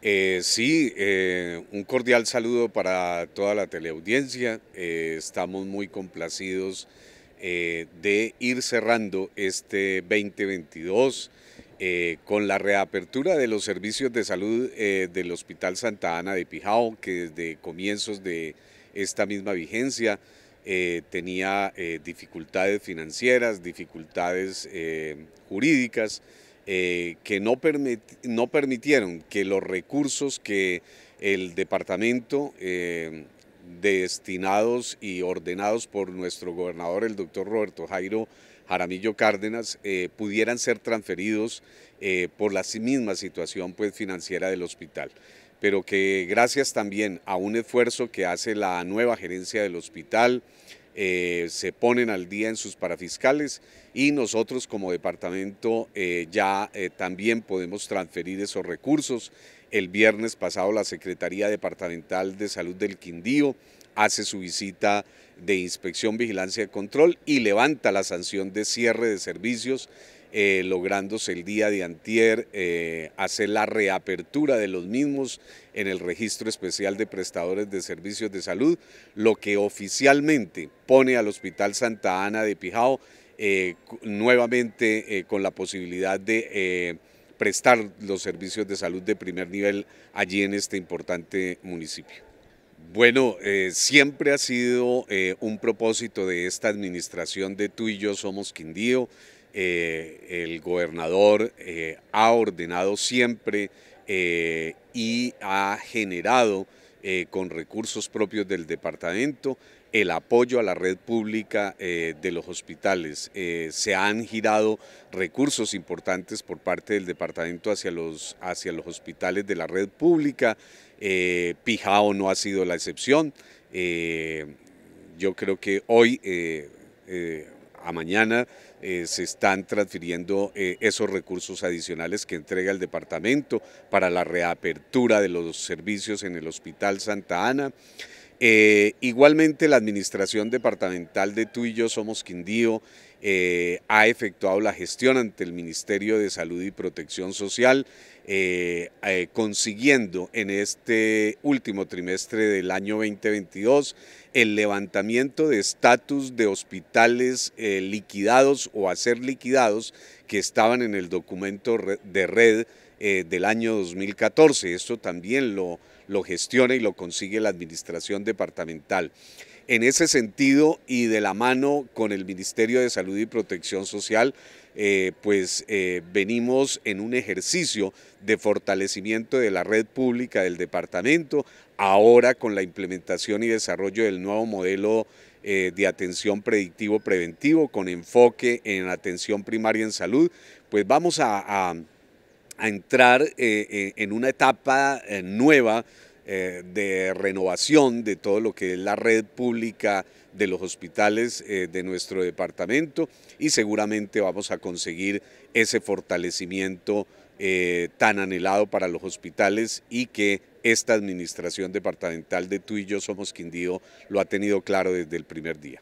Eh, sí, eh, un cordial saludo para toda la teleaudiencia. Eh, estamos muy complacidos de ir cerrando este 2022 con la reapertura de los servicios de salud del Hospital Santa Ana de Pijao, que desde comienzos de esta misma vigencia tenía dificultades financieras, dificultades jurídicas. Eh, que no, permitieron que los recursos que el departamento eh, destinados y ordenados por nuestro gobernador, el doctor Roberto Jairo Jaramillo Cárdenas, eh, pudieran ser transferidos por la misma situación pues, financiera del hospital. Pero que gracias también a un esfuerzo que hace la nueva gerencia del hospital, eh, se ponen al día en sus parafiscales y nosotros como departamento eh, ya eh, también podemos transferir esos recursos. El viernes pasado la Secretaría Departamental de Salud del Quindío hace su visita de inspección, vigilancia y control y levanta la sanción de cierre de servicios eh, lográndose el día de antier eh, hacer la reapertura de los mismos en el registro especial de prestadores de servicios de salud, lo que oficialmente pone al Hospital Santa Ana de Pijao eh, nuevamente con la posibilidad de prestar los servicios de salud de primer nivel allí en este importante municipio. Bueno, siempre ha sido un propósito de esta administración de tú y yo somos Quindío, eh, el gobernador eh, ha ordenado siempre eh, y ha generado con recursos propios del departamento el apoyo a la red pública de los hospitales. se han girado recursos importantes por parte del departamento hacia los, hacia los hospitales de la red pública. Pijao no ha sido la excepción. yo creo que hoy a mañana eh, se están transfiriendo eh, esos recursos adicionales que entrega el departamento para la reapertura de los servicios en el Hospital Santa Ana. Eh, igualmente la Administración Departamental de Tú y Yo Somos Quindío ha efectuado la gestión ante el Ministerio de Salud y Protección Social, consiguiendo en este último trimestre del año 2022 el levantamiento de estatus de hospitales eh, liquidados o a ser liquidados que estaban en el documento de red eh, del año 2014. Esto también lo, lo gestiona y lo consigue la administración departamental. En ese sentido y de la mano con el Ministerio de Salud y Protección Social, eh, pues eh, venimos en un ejercicio de fortalecimiento de la red pública del departamento, ahora con la implementación y desarrollo del nuevo modelo de atención predictivo preventivo con enfoque en atención primaria en salud, pues vamos a entrar en una etapa nueva eh, de renovación de todo lo que es la red pública de los hospitales eh, de nuestro departamento y seguramente vamos a conseguir ese fortalecimiento eh, tan anhelado para los hospitales y que esta administración departamental de tú y yo somos Quindío lo ha tenido claro desde el primer día.